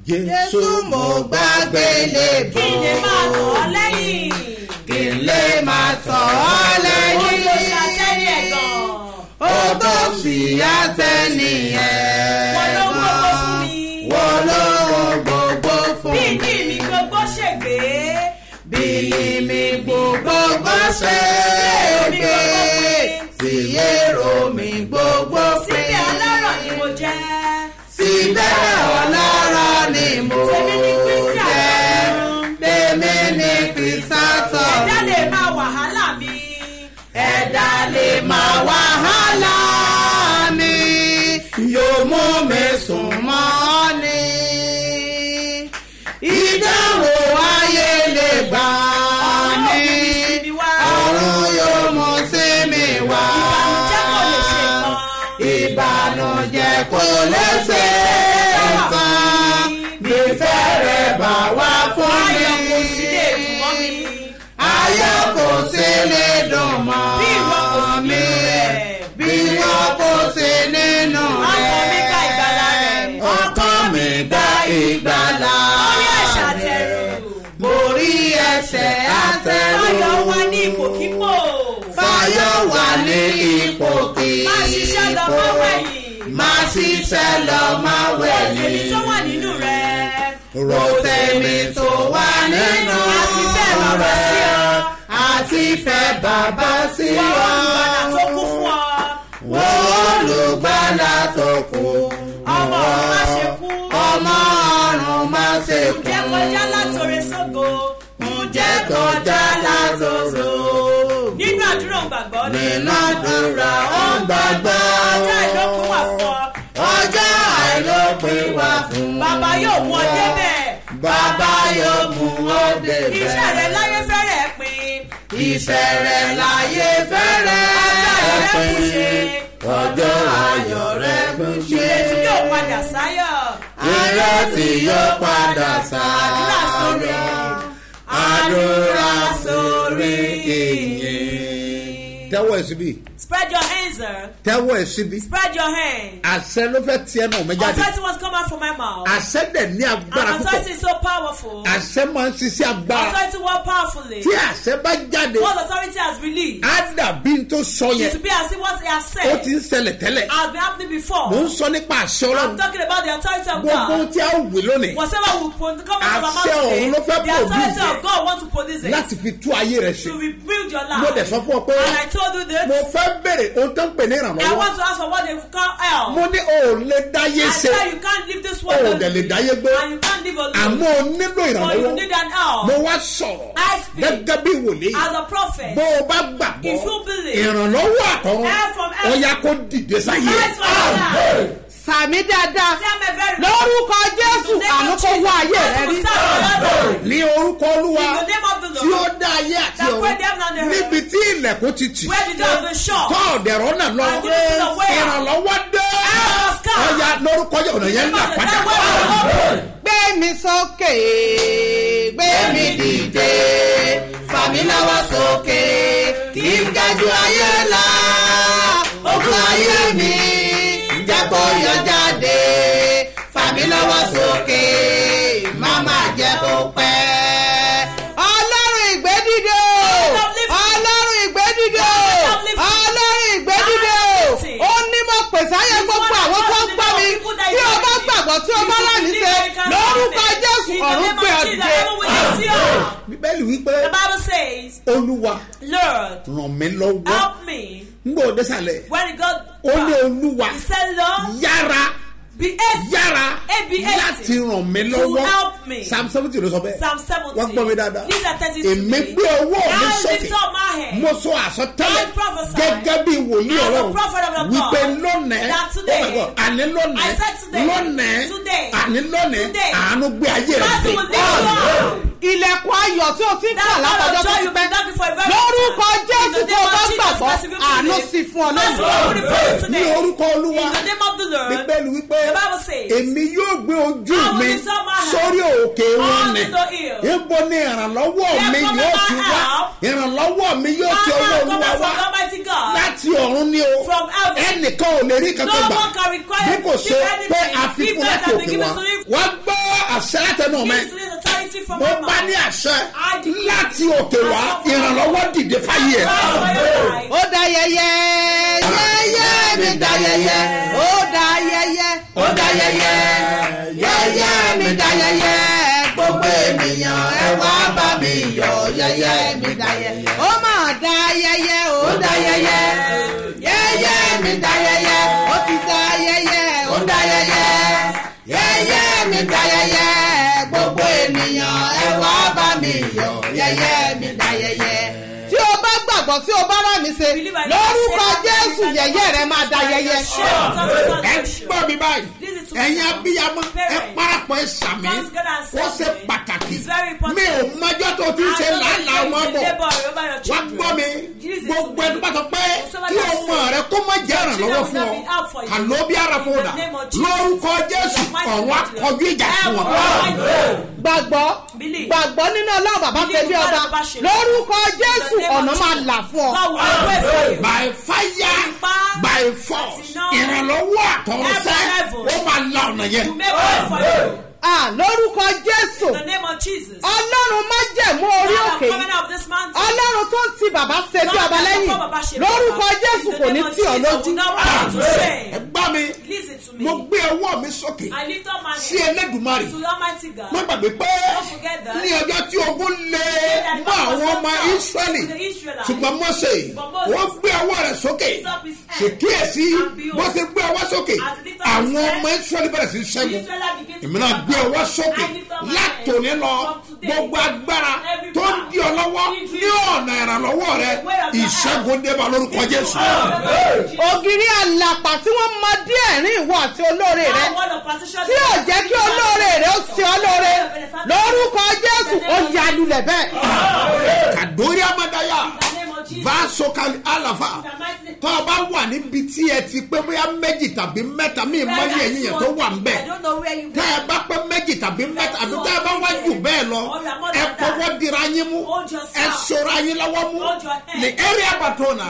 jésù mo gbàgbé lè kí ni máa tọ̀ ọ́ lẹ́yìn. kí lè máa tọ̀ ọ́ ó tó lẹ́yìn. ṣàtẹ́lẹ̀ ẹ̀ gan-an. ó tó àtẹnìyẹn. wọ́n ṣe ní ipò má ṣiṣẹ́ lọ má ṣiṣẹ́ lọ má nínú rẹ̀. ro tèmi tó wà nínú ọ. àti fẹ́ bàbá sí ọ. wọ́n olùgbàlà tó kù. Ọmọ má ṣe kú. ọmọ ọ̀run má ṣe kú. Jẹ́ kọjá látòrè sógo. jẹ́ kọjá nínú àdúrà ògbàgbọ́ ni. nínú àdúrà ń gbàgbọ́ ọjọ́ ìlókun wà fún ọ. ọjọ́ àìlópin wà fún bàbá yóò mú ọ débẹ̀. bàbá yóò mú ọ débẹ̀ iṣẹ́ rẹ̀ láyé fẹ́rẹ̀ pin. iṣẹ́ rẹ̀ láyé fẹ́rẹ̀ ṣe. ọjọ́ ayọ̀ rẹ̀ kún ṣe ìrètí yóò padà sáyọ̀. ìrètí yóò padà àdúrà sórí. sáyọ̀ àdúrà sórí. Tẹ́wọ́ ẹ̀ síbi spread your hands sir. tẹ́wọ́ ẹ̀ síbi spread your hands. àṣẹ ló fẹ́ tiẹ̀ náà mi jáde authority must come out from my mouth. àṣẹ dẹ̀ ní and agbára authority púpọ̀ is so powerful. àṣẹ máa ń ṣiṣẹ́ agbára authority work powerfully. tí àṣẹ bá jáde what authority has released. á dàbí n tó sọ it yẹn will be as if what he has ó said ti ń ṣẹlẹ̀ tẹ́lẹ̀ has been happening before. mò ń sọ nípa àṣẹ I'm ọlọ́run talking about the authority of gbogbo God. tí a ó wí lónìí Whatever will pro- come out of our mouth Àṣẹ today, ọ̀run ló fẹ́ the authority of God wants to produce it. láti fi tú ayé rẹ ṣe to rebuild your mo dẹ̀ life. sọ fún ọ pé And I told you this. mo fẹ́ bèrè ohun tó ń pè ní I ìrànlọ́wọ́ want to ask for what they call help. mo ní o ò lè dáyé I ṣe said you can't leave this o world ò dẹ̀ lè dáyé gbé and you can't live alone. àmọ́ o nílò But you ìrànlọ́wọ́ need an help. mo wá sọ̀rọ̀ I speak gẹ́gẹ́ bí wòlíì as a prophet. bó o bá gbàgbọ́ If you believe, ìrànlọ́wọ́ àtọ̀run help from heaven. ọ̀ya kó dìde sáyé Rise from life. Sàmì dáadáa. Lórúkọ jésù àánú kó wá ayé rẹ rí. ní orúkọ olúwa tí ó dá ayé àti ọ̀run níbi tí ilẹ̀kùn ti tì. Tọ́ ọ̀dẹ̀rọ̀ náà lọ. Ìrànlọ́wọ́ dé. Ọ̀ya lórúkọ yẹ ọ̀nà yẹn là padà. Gbé mi sókè gbé mi dìde. Fàmí lọ́wọ́ sókè kí n ga ju ayé lọ tó yọ jáde. Fàmí lọ́wọ́ sókè má má jẹ́ kó pẹ́. ọlọ́run ìgbédìde ọlọ́run ìgbédìde ọlọ́run ìgbédìde ó ní mo pèsè ayé gbogbo àwọn tó ń gbọ́ mi. Tí o bá gbàgbọ́ tí o bá rà níṣẹ́ lórúkọ jésù ọ̀run gbé ọ bíbélì wípé olúwa ràn mí lọ́wọ́ help me. ń gbọ́ désàlẹ̀ When God ó ní olúwa He said, Lord, yára be hasty. yára Ebi láti hasty ràn mí to lọ́wọ́ help me. psalm seventy ló sọ bẹ́ẹ̀ Psalm 70. wọ́n gbọ́ mi dáadáa Please attend to èmi me. gbé ọwọ́ mi sókè mo sọ àsọtẹ́lẹ̀ I prophesy gẹ́gẹ́ bí wòlíì as a ọlọ́run prophet of the God wípé lónìí that today, oh my God, àní lónìí I said today, lónìí today, àní lónìí today, àánú gbé ayé rẹ̀ Mercy dé. will lift you up. Ilẹ̀kùn ayọ̀ tí o ti ń kà látọjọ́ tó ti pẹ́. Lórúkọ jésù tó bá gbàgbọ́ àánú sí fún ọ face ní orúkọ olúwa bíbélì wípé èmi yóò gbé ojú mi sórí òkè wọn ni. ibo ni ìrànlọ́wọ́ mi yóò ti wá? ìrànlọ́wọ́ mi yóò ti help olúwa wá? láti ọ̀run ni o. Ẹnìkan ò lè rí kankan gbà. bí kò ṣe pé àfikún láti òkè wá. wá gbọ́ àṣẹ látẹnu mi Mo bá ní àṣẹ láti òkè wá ìrànlọ́wọ́ dìde fáyé ẹ̀. Ó da yẹyẹ yẹyẹ mi da yẹyẹ. Ó da yẹyẹ ó da yẹyẹ yẹyẹ mi da yẹyẹ. Gbogbo ènìyàn. ẹ ṣe lórúkọ jésù yẹyẹ rẹ máa da yẹyẹ. ẹ gbọ́ mi báyìí ẹ̀yin abiyamọ ẹ parapọ̀ ẹ sàmì ó ṣe pàtàkì. Mi ò mọjọ́ tó ti ṣe làálàá wọn bọ̀. wá gbọ́ mi. Gbogbo ẹni sọ pé kí ọmọ rẹ kó má jẹ́ ìrànlọ́wọ́ fún ọ. kàló bí ara fún ọ dà lórúkọ jésù ọ̀run akọjú ìjà fún ọ. gbàgbọ́. Gbàgbọ́ nínú ọlọ́run bàbá bí ọba. Lórúkọ jésù ọ̀nà máa là fún ọ. by fire. By force. Ìrànlọ́wọ́ àtọ̀rọ̀sẹ́. Ó máa la ọ̀nà yẹn. À lórúkọ jésù. In the name of Jesus. ọlọ́run májẹ̀mú orí òkè. mountain. ọlọ́run tó ń ti bàbá ṣe bí ọba lẹ́yìn. lórúkọ jésù kò ní tì ọ́ lójú. ẹ gbá mi. Mo gbé ọwọ́ mi sókè. Sí God. má gbàgbé pé ní ọjọ́ tí ogun lé mọ́ àwọn ọmọ Israelites. ṣùgbọ́n mọ́sẹ̀ wọ́n gbé ọwọ́ rẹ̀ sókè. ṣèkíyèsí bó ṣe gbé ọwọ́ sókè. Àwọn ọmọ israẹli bẹ̀rẹ̀ sí ṣẹ́gun. Náà gbé ọwọ́ sókè látòní lọ gbogbo agbára tó ń di ọ lọ́wọ́ ní ọ̀nà ìrànlọ́wọ́ rẹ ìṣẹ́gun débà lórúkọ jésù. ògiri àlàpà tí wọ́n mọ díẹ̀ rí ìwọ àti olóore rẹ tí yóò jẹ́ kí olóore rẹ ó ṣe olóore lórúkọ jésù ó ya lulẹ̀ bẹ́ẹ̀. kàdórí amadaya vasokali alafa tó o bá wà níbi tí ẹ ti pé bóyá méjì tàbí mẹ́ta mí mọ́ ní ẹ̀yìn yẹn tó wà ń bẹ̀ tẹ́ ẹ bá pé méjì tàbí mẹ́ta àbí tẹ́ ẹ bá wá jù bẹ́ẹ̀ lọ ẹ fọwọ́ dira yín mú ẹ sọ̀rọ̀ yín lọ́wọ́ mú. Ní ẹ̀rí àbàtọ́nà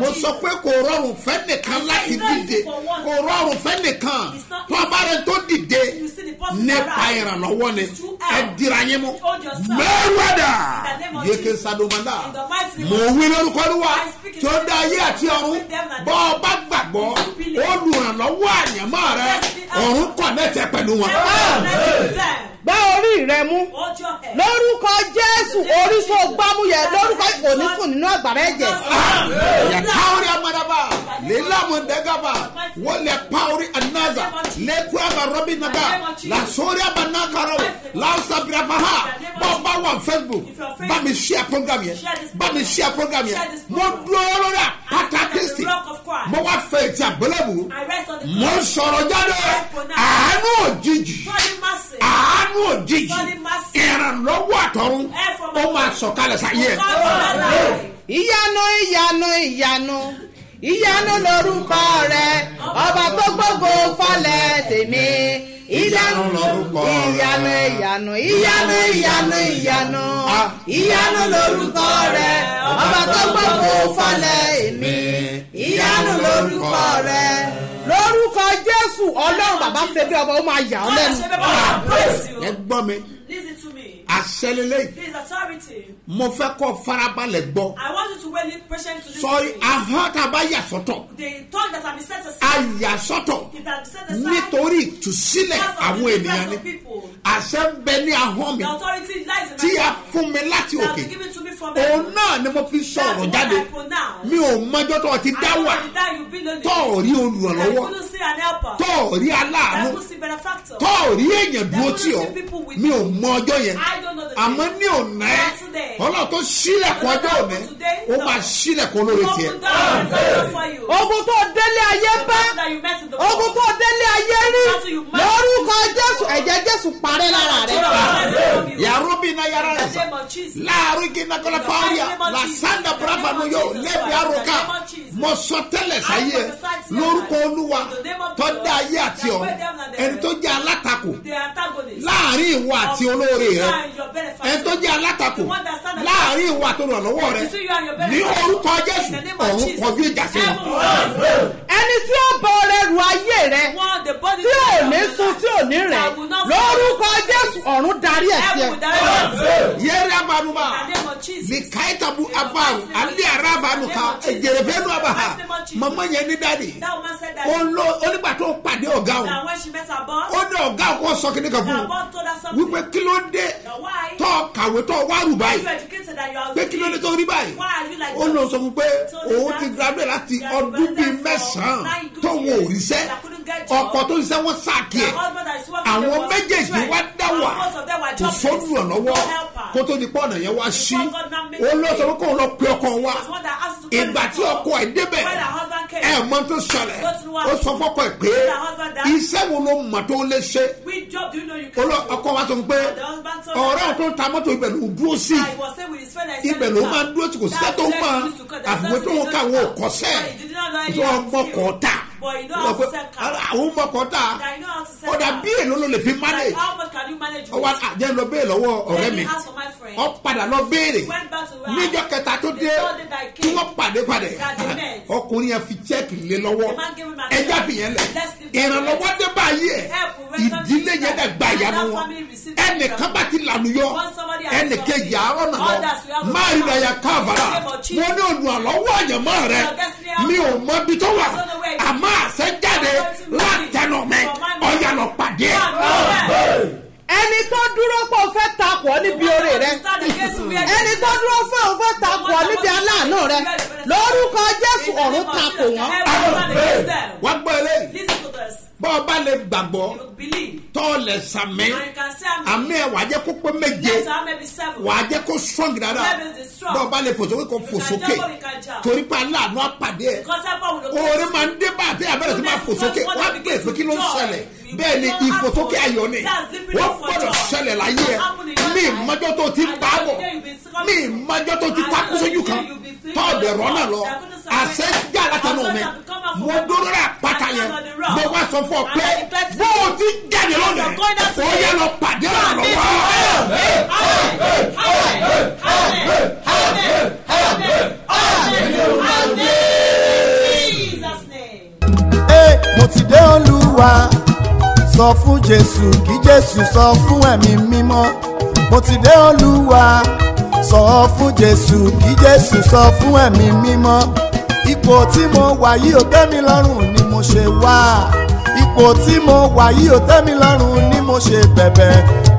mo sọ pé kò rọrùn fẹ́ nìkan láti dìde. kò rọrùn fẹ́ nìkan tó o bá rẹ tó dìde nípa ìrànlọ́wọ́ ni. ẹ dira yín mú. Mẹ́rùwádà yéke sadomanda. Mo wí lórúkọ olúwa. Tó dá ayé àti ọ̀run bọ́ ọ bá gbàgbọ́ olùrànlọ́wọ́ àyànmọ́ rẹ ọ̀run kọ̀ nẹ́tẹ̀ pẹ̀lú wọn. Gbá orí rẹ mú. Lórúkọ jésù orí tó gbámú yẹ. Lórúkọ kò ní sùn nínú àgbàrá ẹ̀jẹ̀. yakaori amadaba. Lelamondegaba wọlé paori anaza lẹkùaba rọbì naga lasori abanakaro lausabirafaha bọ́ọ̀ bá wà facebook. Bá mi share program yẹn. bá mi share program yẹn. Mo dúró lórí àpáta kristi mo wá fẹ́ ti àgbélébù. Mo sọ̀rọ̀ jáde. Àánú òjijì. Àánú òjijì ìrànlọ́wọ́ àtọ̀run ó máa sọ̀kalẹ̀ sáyé ẹ̀. ìyanu ìyanu ìyanu ìyanu. Lorúkọ rẹ ọba tó gbogbo falẹ tèmi. Ìyanu lorúkọ rẹ. ìyanu ìyanu ìyanu ìyanu. Ìyanu ìyanu lorúkọ rẹ ọba tó gbogbo falẹ èmi ìyanu lorúkọ rẹ lórúkọ jésù ọlọ́run bàbá ṣe bí ọba ó máa yà ọ́ lẹ́nu. ẹ gbọ́ mi àṣẹ lélẹ́yìí is authority. Mo fẹ́ kọ́ farabalẹ̀ gbọ́. I want you to wait patient to sọrí thing. ahọ́n tá a bá yà sọ́tọ̀ The tongue that has been set a aside. yà sọ́tọ̀ It has been set aside. nítorí ìtúsílẹ̀ àwọn ènìyàn ni. àṣẹ ń bẹ ní ahọ́n mi The authority lies in tí my a tongue. fún mi láti That òkè. been given to me from òun heaven. náà ni mo fi That's sọ̀rọ̀ what jáde. I pronounce. mi ò mọjọ́ tó o ti dá wà. tó o rí That olùrànlọ́wọ́ tó o rí That aláàánú tó o rí èèyàn dúró tì ọ́. mi ò mọ ọjọ́ yẹn. Àmọ́ ní Not today. Ọlọ́run tó sílẹ̀kùn ọjọ́ òní ó máa sílẹ̀kùn olóore tiẹ̀. Ogun tó délé ayé bá ogun tó délé ayé rí. lórúkọ jésù ẹ̀jẹ̀ jésù parẹ́ lára rẹ̀. yàrá bí iná yàrá rẹ̀ sà láàárọ̀ igi iná kọ́lá fáwọ́yà làṣàndà bùráfà ló yọ lẹ́bi àròkà mo sọ tẹ́lẹ̀ sáyé. lórúkọ olúwa tó dá ayé àti ọ̀run. ẹni tó jẹ́ alátakò láàárín ìwọ àti olóore rẹ. Ẹni tó jẹ́ alátakò láàárín ìwọ àti olùrànlọ́wọ́ rẹ ní orúkọ jésù ọ̀run kọjú ìjà sí wọn. ẹni tí ó bọ ọrẹ ru ayé rẹ tí ò ní sun tí ò ní rẹ̀ lórúkọ jésù ọ̀run darí ẹ̀ sí ẹ. yẹ́rẹ́ of Jesus. likaitabu abaru. Ali arabanuka ejerefenu abaha. Mama yẹn ní lọ onígbà tó pàdé ọ̀gá òun. Ó ní ọ̀gá òun sọ kíní kan fún un. wípé kí ló dé Tó kàwé tó wárù báyìí. Pé kí ló dé tó rí báyìí? Ó lọ sọ fún pé òun ti graduate láti ọdún bíi mẹ́sàn-án nine good tó wọn ò ríṣẹ́. Ọkọ̀ tó ṣiṣẹ́ wọ́n sáàkì ẹ̀. Àwọn méjèèjì wá dá wà. kò sódù ọ̀nàwọ́ kó tó di pọ́ ọ̀nà yẹn wá sí ó lọ sọ pé kóun lọ pe ọkọ wa. Ìgbà tí ọkọ ẹ̀ débẹ̀ ẹ̀ mọ tó ṣẹlẹ̀. ó sọ fọ́kọ ẹ̀ pé iṣẹ́ wo ló mọ̀ tó lè ṣe? ọkọ wa sọ fún pé ọ̀rẹ́ ò tó ń ta mọ́tò ibẹ̀ ló dúró sí. Ibẹ̀ ló máa ń dúró tí kò síṣẹ́ tó ń mọ̀ àfiwé tó ń not know any tó ta But he know how to sell car. "Ara, àwọn how to sell ọ̀dà car. bí èlò ló lè fi manage. Like, how much can you manage with? ọwọ́ àjẹ́ lọ bẹ́ẹ̀ lọ́wọ́ ọ̀rẹ́ mi. ọ padà lọ béèrè. Níjọ́ kẹta tó dé tí wọ́n pàdé padà. Ọkùnrin yẹn fi chẹ́ẹ̀kì lé lọ́wọ́. Ẹja envelope. fìyẹn lẹ̀. Ìrànlọ́wọ́ dé báyìí ẹ̀. Ìdílé you yẹn dẹ̀ gba ìyanu wọn. ẹnìkan bá ti lànúyọ ẹnìkejì àárọ̀ nà lọ others will have máa rí dàyà káàbàrà mo ní olùrànlọ́wọ́ àyànmọ́ rẹ. Mi ò mọ ibi tó wà. I àmọ́ àṣẹ jáde látẹnu mi ọ̀yà lọ pàdé ẹni tó dúró pọ̀ fẹ́ takò ọ́ níbi oore rẹ ẹni tó dúró fún òun fẹ́ takò ọ́ níbi aláàánú rẹ lórúkọ jésù ọ̀run takò wọ́n. wá gbọ́ eléyìí. Bọ́ ọ bá lè gbàgbọ́ tọ́ lẹ̀ sàmì. àmì ẹ̀ wàá jẹ́ kó pé méje. Wàá jẹ́ kó strong strong. bọ́ ọ bá lè fò sókè kó fò You can sókè. jump or you can jump. torí pé aláàánú àpàdé ẹ̀. Oore máa ń dé bá àti abẹ́rẹ́ tó máa fò sókè. wọ́n á pè pé kí ló ń ṣẹlẹ̀ bẹ́ẹ̀ ni ìfòsókè ayọ̀ ni. wọ́n gbọ́dọ̀ ṣẹlẹ̀ láyé ẹ̀. mi ìmọ̀jọ́ tó ti bá bọ̀. mi ìmọ̀jọ́ tó ti takú sójú kan. Tọ́ọ̀dẹ̀ rọ́nà lọ. Àṣẹ jà látẹnu mi. mo dúró rà pátá yẹn. mo wá sọ fún ọ pé bó o ti jáde lónìí ó yẹ lọ pàdé ọ̀rọ̀ lọ́wọ́. Sọ fún jésù kí jésù sọ fún ẹ̀mí mímọ́. Mo ti dé olúwa sọ fún jésù kí jésù sọ fún ẹ̀mí mímọ́. Ipò tí mo wà yìí ò tẹ́ mi lọ́rùn ni mo ṣe wá. Ipò tí mo wà yìí ò tẹ́ mi lọ́rùn ni mo ṣe bẹ̀bẹ̀.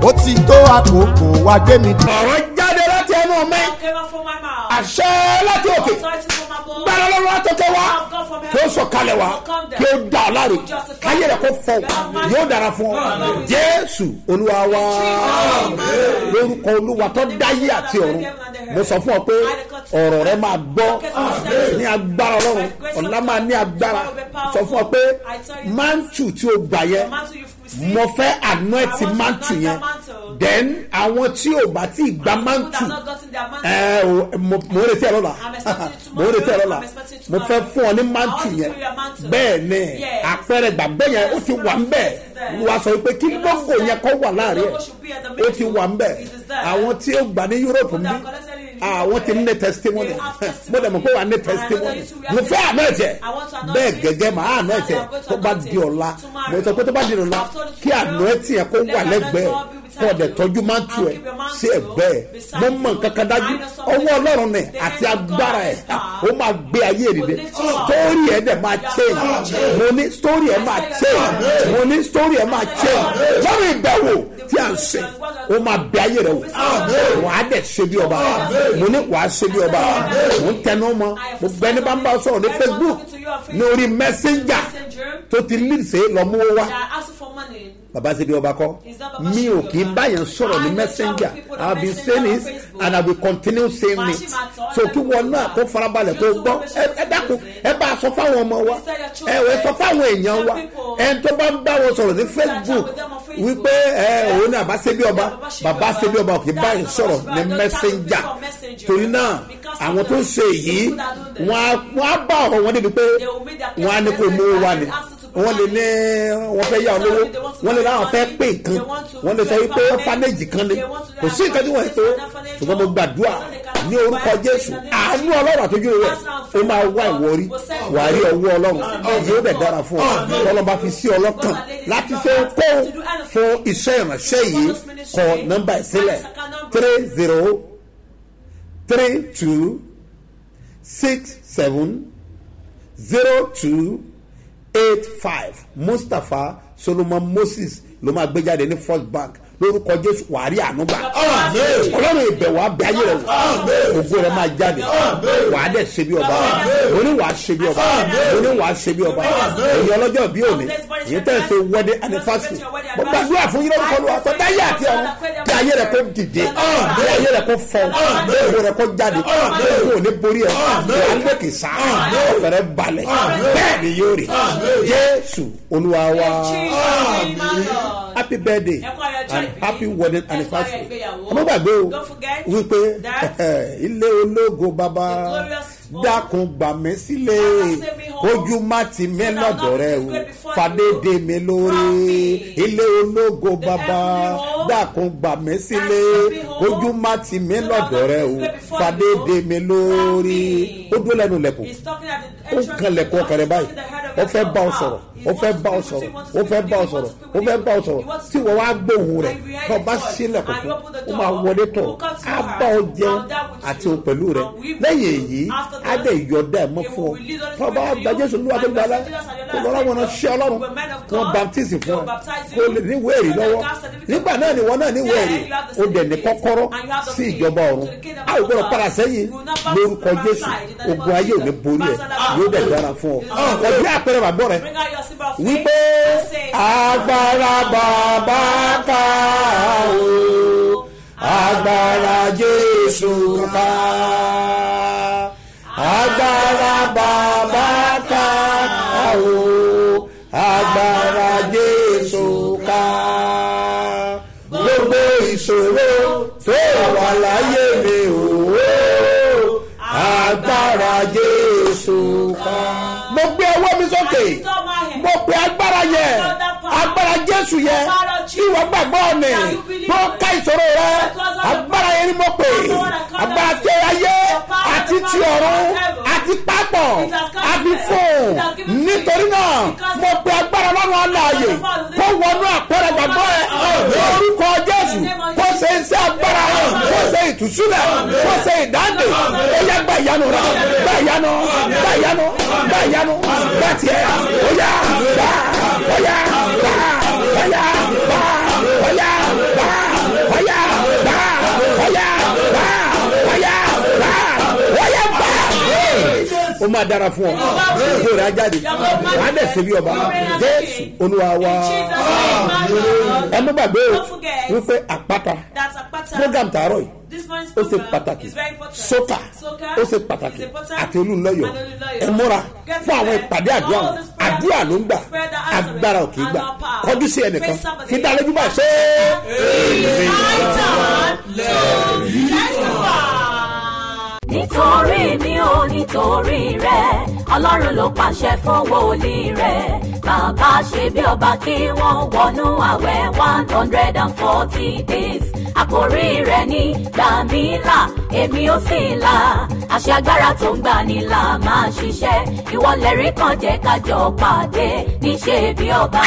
Ó ti tó àkókò wá gbé mi ọ̀rọ̀ jáde láti ẹnu mi àṣẹ láti òkè. Gbára lọ́wọ́ látọ̀kẹ́ wá. Kí ó sọ kalẹ̀ wá. Kí ó dà ọ́ láre. Káyé rẹ̀ kó fọ́. Yóò dára fún ọ. Jésù olúwa wá lórúkọ olúwa tó dáyé àti ọ̀run. mo sọ fún ọ pé ọ̀rọ̀ rẹ máa gbọ́. ní agbára ọlọ́run. ọ̀la máa ní agbára. Sọ fún ọ pé mántù tí o gbà yẹn mo fẹ́ anointi mántù yẹn. then àwọn tí o bá ti gba mántù ẹ o mo retí ẹ lọ́la. Mo retí ẹ lọ́la. Mo fẹ́ fún ọ ní mántù yẹn. bẹ́ẹ̀ ni. Àpẹẹrẹ gbàgbé yẹn ó ti wà ń bẹ̀ wá sọ pé kí lógo yẹn kọ́ wà láàárín ẹ̀. ó ti wà ń bẹ̀ àwọn tí ó gbà ní yúróòpù ń bí ah wọ́n ti ní testimony. Mo dẹ̀ mọ̀ pé wà ní testimony. mo fẹ́ àná ẹ̀jẹ̀ bẹ́ẹ̀ gẹ́gẹ́ mà á àná ẹ̀jẹ̀ tó bá di ọ̀la. Mo sọ pé tó bá di ọ̀la kí àná ẹ̀tì yẹn kó wà lẹ́gbẹ̀ẹ́. kọ́ ọ̀dẹ̀ tọ́jú máa ń tu ẹ̀. sí ẹ̀ bẹ́ẹ̀? mo mọ̀ nǹkan kan dájú. ọwọ́ ọlọ́run nẹ̀ àti agbára ẹ̀ ó máa gbé ayé rìndé sítórì ẹ̀ dẹ̀ máa change. mo ní sítórì ẹ̀ máa change. mo ní sítórì ẹ̀ máa change. lọ́rùn ìbẹ̀wò tí à ń sìn ó máa bẹ ayé rẹ̀ wò. Wàá dẹ̀ ṣe bí ọba. Mo ní wàá ṣe bí ọba. Mo ń tẹnu mọ́ mo gbẹ́ni bá ń bá sọ̀rọ̀ ní facebook. ní orí messenger. Tó ti lead sí lọ́mú wá They are asking for money. baba ṣe bí ọba kọ mi ò kì í báyẹn sọ̀rọ̀ ní messenger. i have been saying it and i will continue saying it. so kí wọn náà kó farabalẹ̀ kó gbọ́. ẹ- dákun ẹ bá a sọ fáwọn ọmọ wa. Ẹ ẹ sọ fáwọn èèyàn wa. ẹ tó bá ń bá wọn sọ̀rọ̀ ní facebook wípé ẹ òun ṣe bí ọba. bí ọba kì í báyẹn sọ̀rọ̀ ní messenger. torí náà àwọn tó ń ṣe èyí wọn á bá ọ̀rọ̀ wọn débi pé wọn á ní kó mú wa ni wọn lè ní wọn fẹ́ yá olówó wọn lè láwọn fẹ́ pè nǹkan wọn lè sọ wípé fanage kan ni. Kò sí nǹkan tí wọ́n ń pè é ṣùgbọ́n mo gbàdúrà ní orúkọ jésù. Àánú ọlọ́run àtọ́jú rẹ̀ ó máa wá ìwọrí wà á rí ọwọ́ ọlọ́run. Yóò dẹ̀ dára fún ọ. Ọlọ́run bá fi sí ọlọ́kàn láti ṣe kó fún iṣẹ́ ìránṣẹ́ yìí. Kọ nọ́mbà ìsílẹ̀ three zero three two six seven zero two eight five. Mustapha solomon moses ló máa gbé jáde ní first bank lórúkọ jésù wàárí ànúgbà ọlọ́run ìbẹ̀wò abẹ́ ayé rẹ̀ wò. Ògbó rẹ̀ máa jáde. Wàá dẹ̀ ṣe bí ọba. Òní wàá ṣe bí ọba. Òní wàá ṣe bí ọba. Èyí ọlọ́jọ́ bí òní èyí tẹ̀ ṣe wẹ́dẹ́ anifásitì mo gbàdúrà fún yín lórúkọ lọ́wọ́ tó dáyé àti ọ̀run bí ayé rẹ̀ kó dìde. Bí ayé rẹ̀ kó fọ. Ògbó rẹ̀ kó jáde. Ògbó òní borí ẹ̀. Wàá gbé kìsà ọ̀fẹ́rẹ́ balẹ̀. Bẹ́ẹ̀ ni yóò rí. Jésù olúwa wa happy birthday. And happy wedding anniversary. ọmọ gbàgbé o wípé ilé ológo bàbá dákun gbà mí sílé. Ojú má ti mí lọ́dọ̀ rẹ o. fàdédé mi lórí. ilé ológo bàbá. dákun gbà mí sílé. ojú má ti mí lọ́dọ̀ rẹ o. fàdédé mi lórí. Ó dúró lẹ́nu lẹ́kùn ó kan lẹ́kùn ọkàn rẹ báyìí. ó fẹ́ bá ọ sọ̀rọ̀. Ó fẹ́ bá ọ sọ̀rọ̀. ó fẹ́ bá ọ sọ̀rọ̀. ó fẹ́ bá ọ sọ̀rọ̀. tí wọ́n wá gbóhùn rẹ̀ tó bá sílẹ̀ fún ó máa wọlé tọ̀. Á bá ọ jẹun àti òun pẹ̀lú rẹ̀. Lẹ́yìn èyí á dẹ̀ yọ̀dá ẹ̀ mọ́ fún ọ. tó bá gba jésù olúwa tó gba alá kó lọ́rọ́ wọn ṣe ọlọ́run wọn. baptisi fún ọ kó lè ní wéèrè lọ́wọ́. nígbà náà ni wọn náà ní wéèrè ó dẹ̀ ní kọ́kọ́rọ́ sí ìjọba ọ̀run. a ò gbọ́dọ̀ padà sẹ́yìn. Lórúkọ jésù. ogun ayé ò ní borí ẹ̀. Yóò dẹ̀ dára fún ọ. Ọjọ́ àpẹẹrẹ bàbọ̀ rẹ. wípé agbára bàbá ká o agbára jésù ká. Agbára bàbá ká. O agbára jésù ká. Gbogbo ìṣòro tó wà láyé mi o. Agbára jésù ká. mo gbé ọwọ́ mi sókè. Mo pe agbára yẹn jésù yẹn ìwọ gbàgbọ́ ni tó ká ìṣòro rẹ agbára yẹn ni mo pè. Agbára tẹ ayé àti ti ọ̀run àti pápọ̀ àti fún. Nítorí náà mo pe agbára lọ́rùn aláàyè kó wọnú àpẹẹrẹ gbàgbọ́ ẹ lórúkọ jésù. Kó ṣe iṣẹ́ agbára kó ṣe ìtúsílẹ̀. Kó ṣe ìdáǹdè. Ó yẹ gba ìyanu rẹ. Gba ìyanu. Gba ìyanu gba ìyanu. Gba tiẹ̀ máa dára fún ọ. Ìjọ rẹ ajáde wà á dẹ̀ ṣe bí ọba. Jésù olúwa wa. Ẹ má gbàgbé wípé àpáta. program tààrọ̀ yìí ó ṣe pàtàkì. sókà ó ṣe pàtàkì. àti olùlọ́yọ̀ ẹ múra fún àwọn ìpàdé àdúrà wọn. àdúrà ló ń gbà. Agbára òkè gbà. kọjú sí ẹnìkan fi dá lójú bá ṣe é. Nítorí mi ò nítorí rẹ ọlọ́run ló pàṣẹ fún wòlíì rẹ. Bàbá ṣe bí ọba kí wọ́n wọnú àwẹ̀ one hundred and forty days. Àkórí rẹ̀ ní gbàmílà èmi ò sì là. Àṣẹ agbára tó ń gbani là máa ṣiṣẹ́. Ìwọlẹ̀rí kan jẹ́ kájọ pàdé. Níṣẹ́ bí ọba.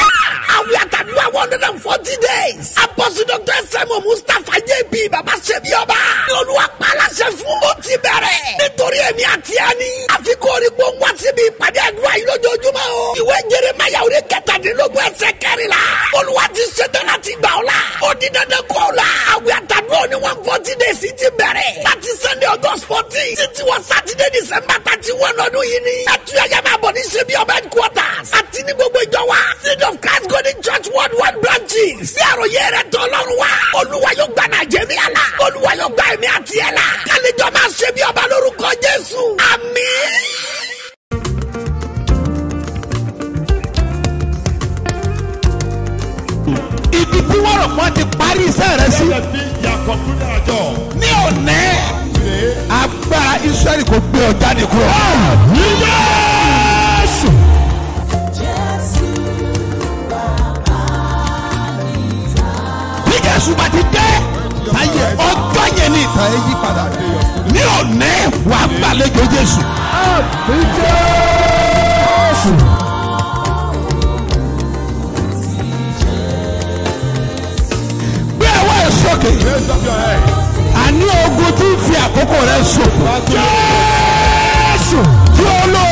Hundred and forty days. Apọ́sí Dr. Sẹ́mu Mustapha JB Bàbá Ṣebí Ọba. Ní olúwa pa aláṣẹ fún ó ti bẹ̀rẹ̀. Nítorí èmi àti ẹni. Àfikún orí gbóngbó síbi ìpàdé àdúrà yìí lójoojúmọ́ o. Ìwé Jeremaya orí kẹtàdínlógún ẹsẹ̀ kẹrìnlá. Olúwa ti ṣetán láti gbà ọ́ la. Ó di dandan kọ́ ọ́ la. Àwọn àtàdúrà ní one forty days ti bẹ̀rẹ̀. Láti Sunday August fourteen. Títí wọ Saturday December thirty one ọdún yìí ni. Ẹtúyàyà máa bọ̀ ní Ọba headquarters. Àti ní gbogbo ìjọ wa. Seed of Christ Golden Church worldwide branches. Sí àròyé rẹ̀ tọ́ lọ́rùn wa. Olúwa yóò gba Nàìjíríà la. Olúwa yóò gba ẹ̀mí àti ẹ̀ la. Kálíjọ máa ṣe bí ọba lórúkọ Jésù. Àmín. ibi tí wọ́n rọ̀ wọ́n ti parí iṣẹ́ rẹ sí ní òní agbára israẹli kò gbé ọ jáde bí bá ti dé. Ayé ọjọ́ yẹn ni. Ní òní wà gbàlejò jésù. Gbé ẹwọ́ ẹ̀ sókè. àní ogun tí ń fi àkókò rẹ ṣòfò. Jésù tí olóore fi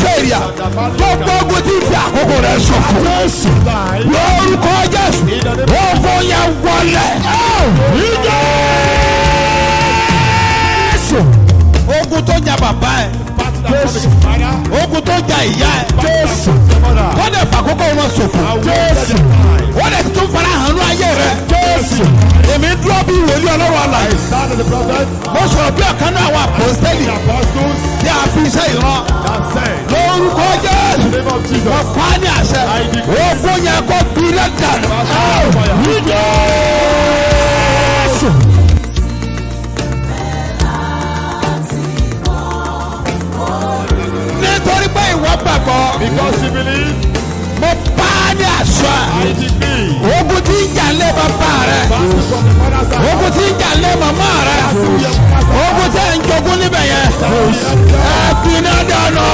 lanta bọ̀ṣẹ́rìà. Gbogbo ogun tí fi àkókò rẹ̀ ṣòfò. Lórúkọ Jésù. Ogun yẹn wọlé. Jésù. Ogun tó jà bàbá ẹ̀. Jésù. Ogun tó jà ìyá ẹ̀. Jésù. Kọ́dẹ̀ fàkókò wọn ṣòfò. Jésù. Wọ́n lè tún fara hàn ní ayé rẹ̀. Jésù. Èmi dúró bí wòlíì ọlọ́run àlàyé. Mo sọ̀rọ̀ bí ọ̀kan náà àwọn àpòstẹ́lì tí a fi iṣẹ́ ìran. Lórúkọ Jésù. Wọ́n pa á ní àṣẹ. Ogun yẹn kó gbilẹ̀ dànù. Ní Jésù. Ìwọ gbàgbọ́. Because you believe, Mo pa á ní àṣẹ. I decree. Ogun tí ń jà lé bàbá rẹ̀. Ogun tí ń jà lé màmá rẹ̀. Ogun tí ń jogún níbẹ̀ yẹn. Ẹ fi iná dáná.